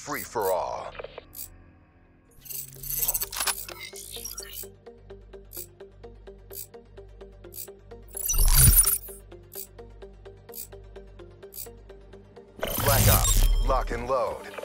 free for all. Black Ops, lock and load.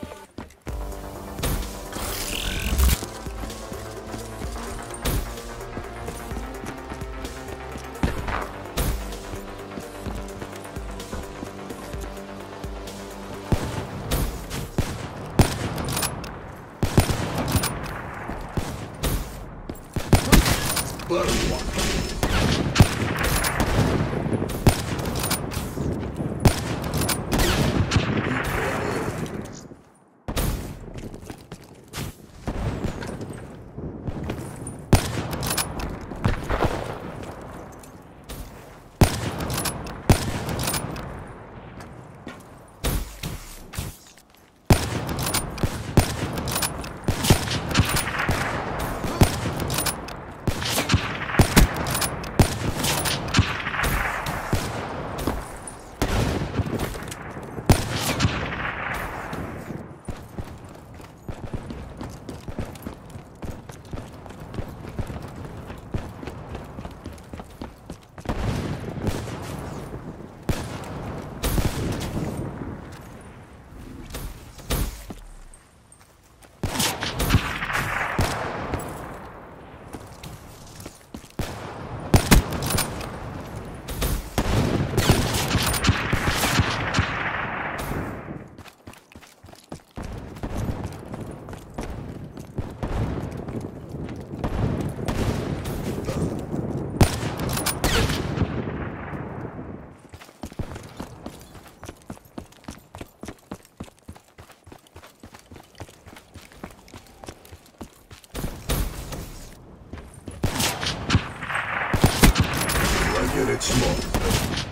Unit small.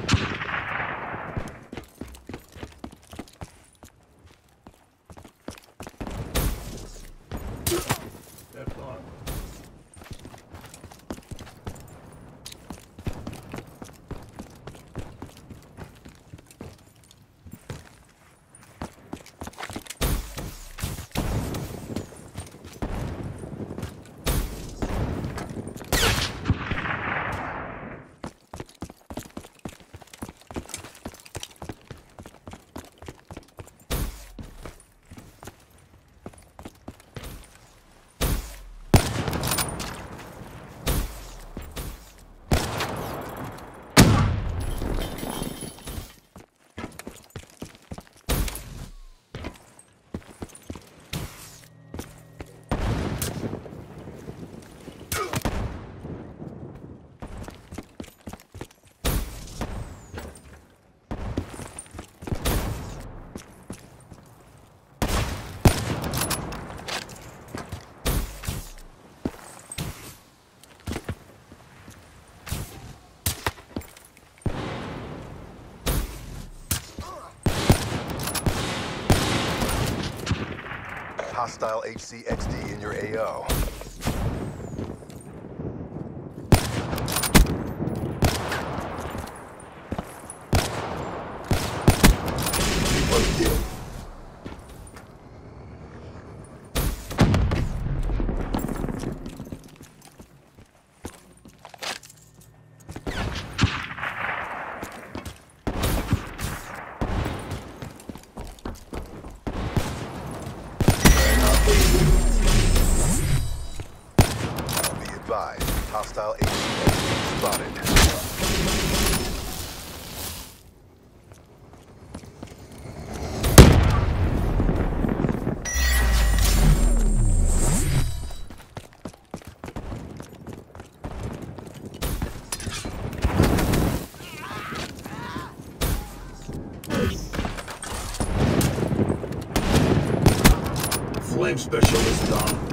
Hostile HCXD in your AO. First kill. Be advised, hostile HCXD spotted. Flame specialist down.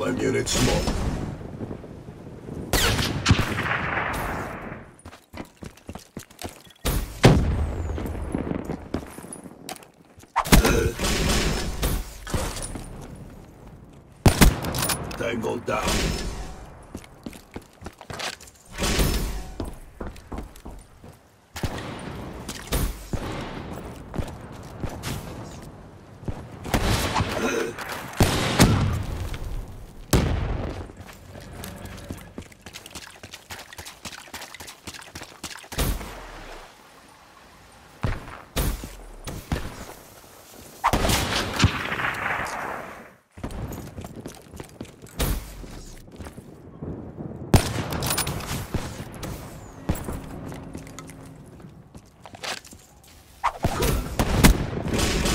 Flame unit smoke. Tango down.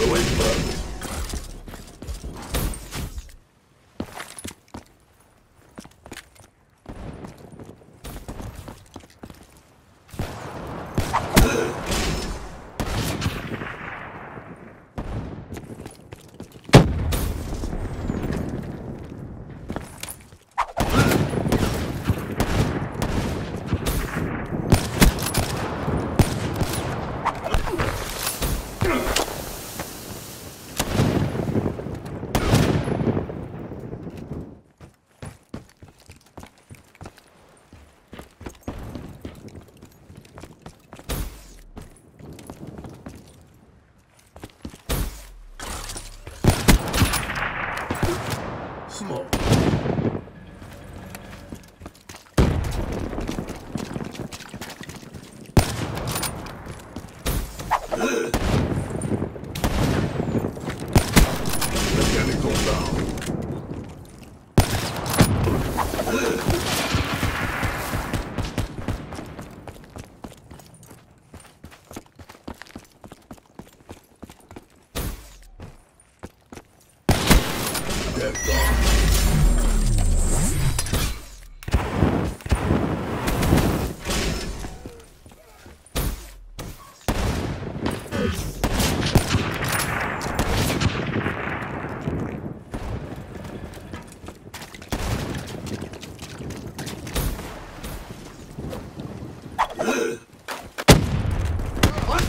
Ruin burn. Smoke. Mechanical down. Dead dog.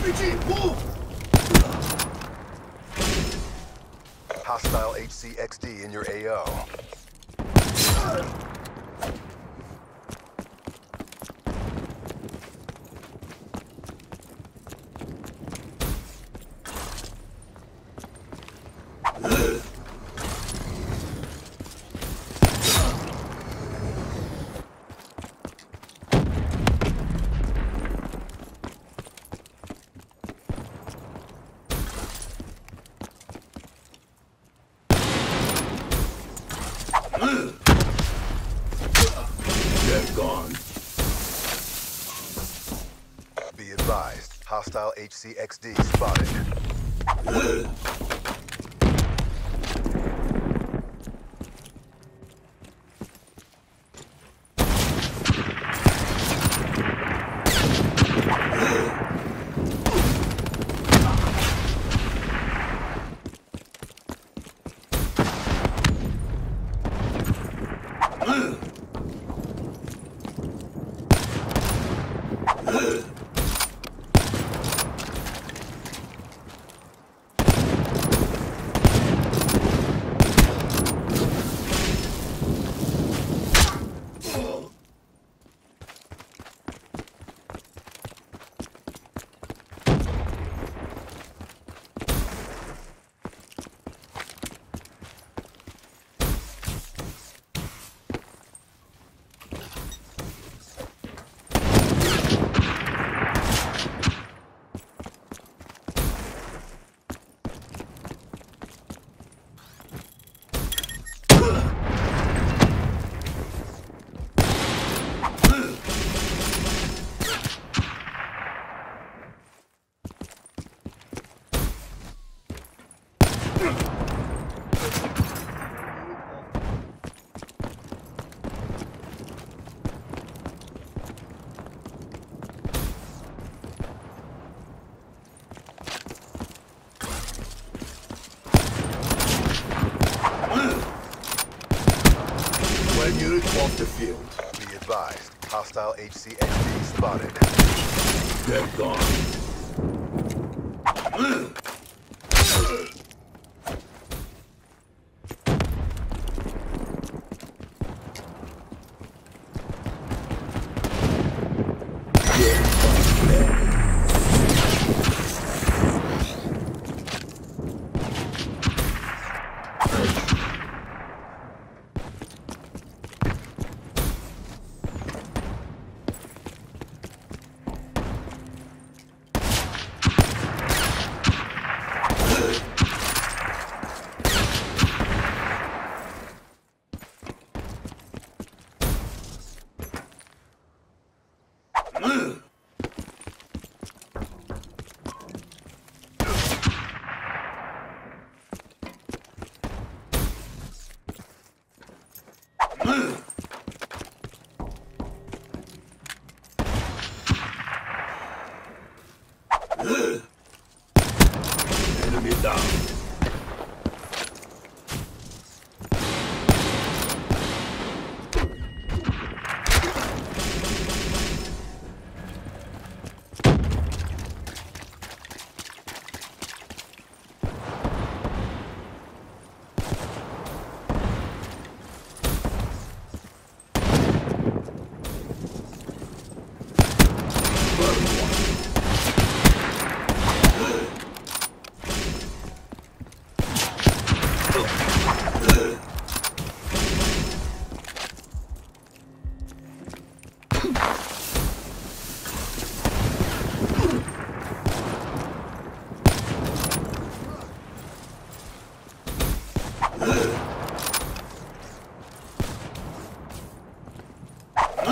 RPG, move! Hostile HCXD in your AO. Dead gone. Be advised. Hostile HCXD spotted. One unit off the field. Be advised. Hostile HCXD spotted. Dead gone. Enemy down.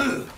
Tango